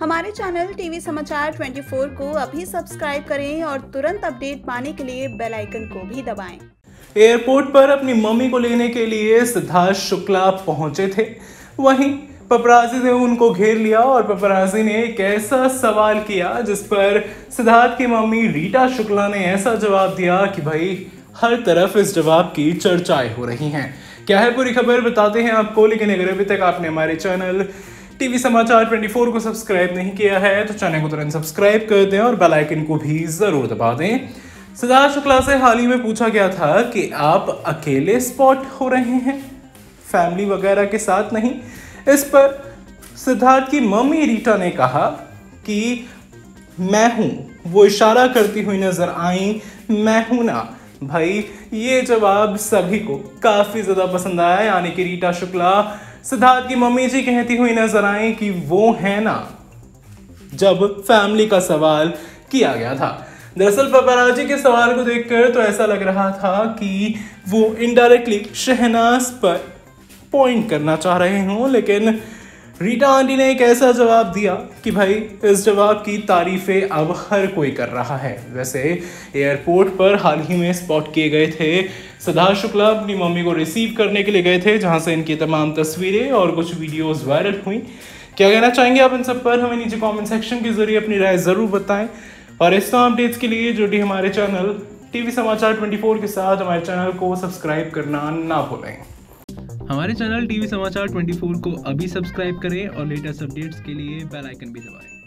हमारे channel TV समाचार 24 को अभी सब्सक्राइब करें और तुरंत अपडेट पाने के लिए बेल आइकन को भी दबाएँ। एयरपोर्ट पर अपनी मम्मी को लेने के लिए सिद्धार्थ शुक्ला पहुँचे थे। वहीं पपराजी ने उनको घेर लिया और पपराजी ने एक ऐसा सवाल किया जिस पर सिद्धार्थ की मम्मी रीटा शुक्ला ने ऐसा जवाब दिया कि भाई, हर तरफ़ इस जवाब की चर्चाएँ हो रही हैं। क्या है पूरी खबर? बताते हैं आपको, लेकिन अगर अभी तक आपने हमारे चैनल टीवी समाचार 24 को सब्सक्राइब नहीं किया है तो चैनल को तुरंत सब्सक्राइब कर दें और बेल आइकन को भी ज़रूर दबा दें। सिद्धार्थ शुक्ला से हाल ही में पूछा गया था कि आप अकेले स्पॉट हो रहे हैं? फैमिली वगैरह के साथ नहीं। इस पर सिद्धार्थ की मम्मी रीटा ने कहा कि मैं हूँ, वो इशारा करती हुई नज़र आई, मैं हूँ ना। भाई, ये जवाब सभी को काफ़ी ज़्यादा पसंद आया, यानी कि रीटा शुक्ला। सिद्धार्थ की मम्मी जी कहती हुई नज़र आई कि वो है ना, जब फैमिली का सवाल किया गया था। दरअसल पपराजी के सवाल को देखकर तो ऐसा लग रहा था कि वो इनडायरेक्टली शहनाज पर पॉइंट करना चाह रहे हों, लेकिन रीटा आंटी ने एक ऐसा जवाब दिया कि भाई, इस जवाब की तारीफें अब हर कोई कर रहा है। वैसे एयरपोर्ट पर हाल ही में स्पॉट किए गए थे सिद्धार्थ शुक्ला अपनी मम्मी को रिसीव करने के लिए गए थे, जहाँ से इनकी तमाम तस्वीरें और कुछ वीडियोज़ वायरल हुई। क्या कहना चाहेंगे आप इन सब पर? हमें नीचे कमेंट सेक्शन के ज़रिए अपनी राय ज़रूर बताएँ। और इस तमाम अपडेट्स के लिए जुड़ी हमारे चैनल टीवी समाचार 24 के साथ। हमारे चैनल को सब्सक्राइब करना ना भूलें। हमारे चैनल टीवी समाचार 24 को अभी सब्सक्राइब करें और लेटेस्ट अपडेट्स के लिए बेल आइकन भी दबाएँ।